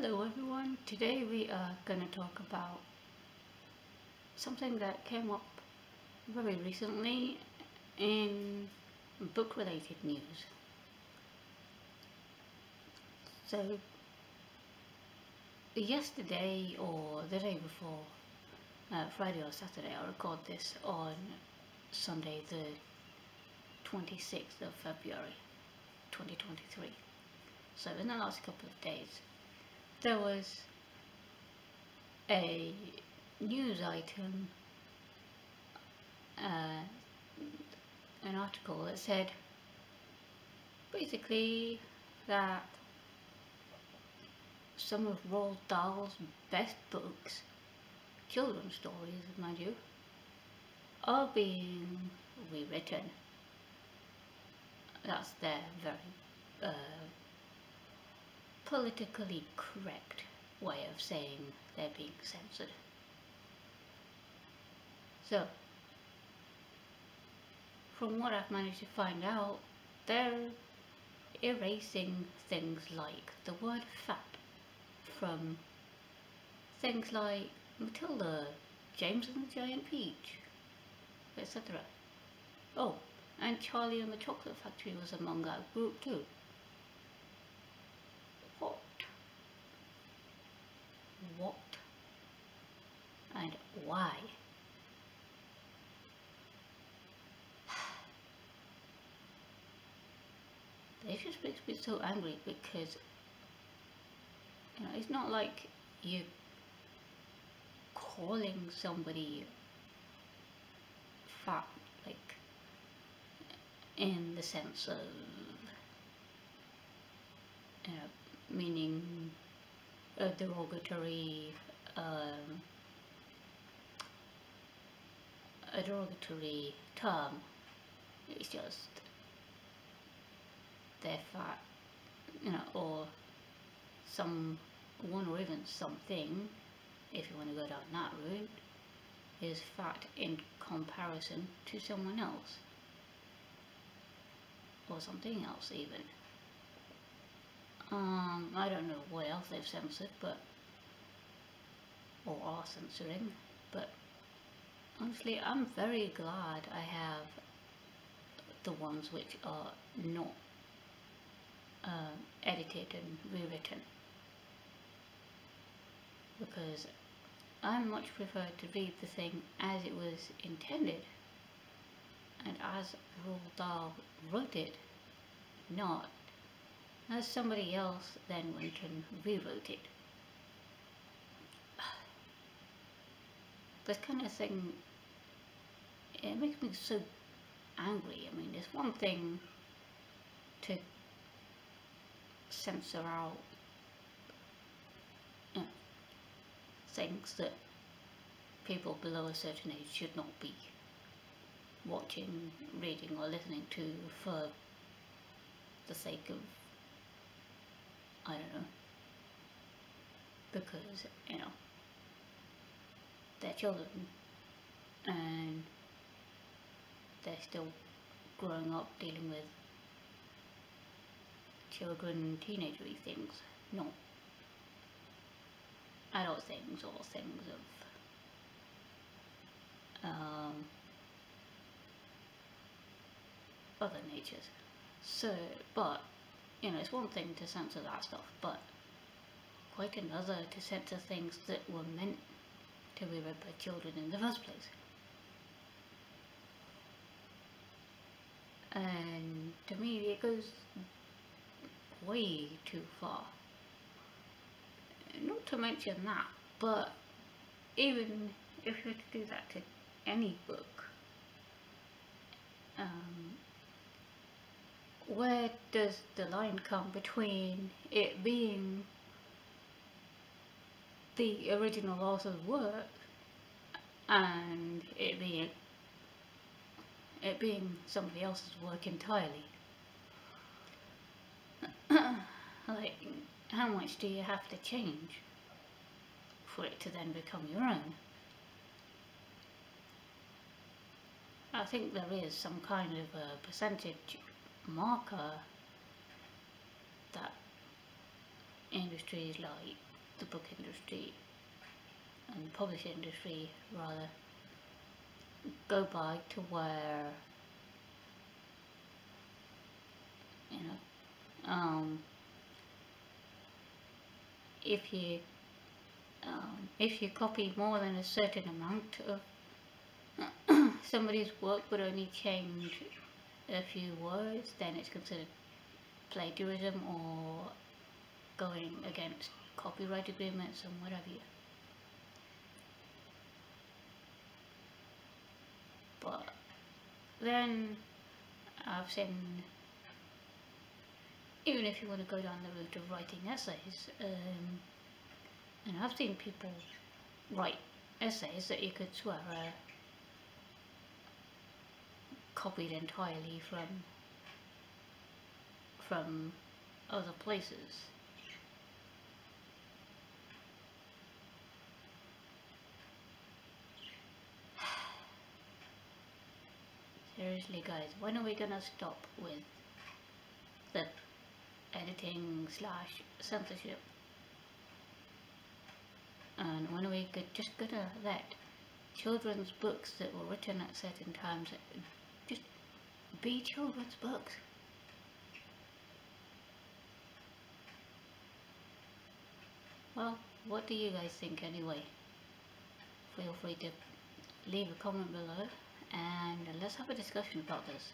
Hello everyone, today we are going to talk about something that came up very recently in book related news. So yesterday or the day before, uh, Friday or Saturday, I record this on Sunday the 26th of February 2023. So in the last couple of days there was a news item, uh, an article that said basically that some of Roald Dahl's best books, children's stories mind you, are being rewritten. That's their very uh, politically correct way of saying they're being censored. So, from what I've managed to find out, they're erasing things like the word fat from things like Matilda, James and the Giant Peach, etc. Oh, and Charlie and the Chocolate Factory was among that group too. What and why. This just makes me so angry because you know it's not like you calling somebody fat like in the sense of you know, meaning a derogatory um, a derogatory term. It's just they're fat you know or some one or even something if you want to go down that route is fat in comparison to someone else. Or something else even um, I don't know what else they've censored, but or are censoring, but honestly, I'm very glad I have the ones which are not uh, edited and rewritten. Because I much prefer to read the thing as it was intended and as Roald Dahl wrote it, not as somebody else then went and rewrote it. This kind of thing, it makes me so angry. I mean, it's one thing to censor out you know, things that people below a certain age should not be watching, reading or listening to for the sake of I don't know. Because, you know, they're children and they're still growing up dealing with children, teenagery things, not adult things or things of um, other natures. So, but you know, it's one thing to censor that stuff, but quite another to censor things that were meant to be read by children in the first place. And to me, it goes way too far. Not to mention that, but even if you were to do that to any book, um, where does the line come between it being the original author's work and it being it being somebody else's work entirely? like, how much do you have to change for it to then become your own? I think there is some kind of a percentage marker that industries like the book industry and the publishing industry rather go by to where you know um, if you um, if you copy more than a certain amount of somebody's work but only change a few words then it's considered plagiarism or going against copyright agreements and whatever you. But then I've seen even if you want to go down the route of writing essays um, and I've seen people write essays that you could swear are copied entirely from from other places. Seriously guys, when are we gonna stop with the editing slash censorship? And when are we just gonna let children's books that were written at certain times be children's books? Well, what do you guys think anyway? Feel free to leave a comment below and let's have a discussion about this.